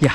呀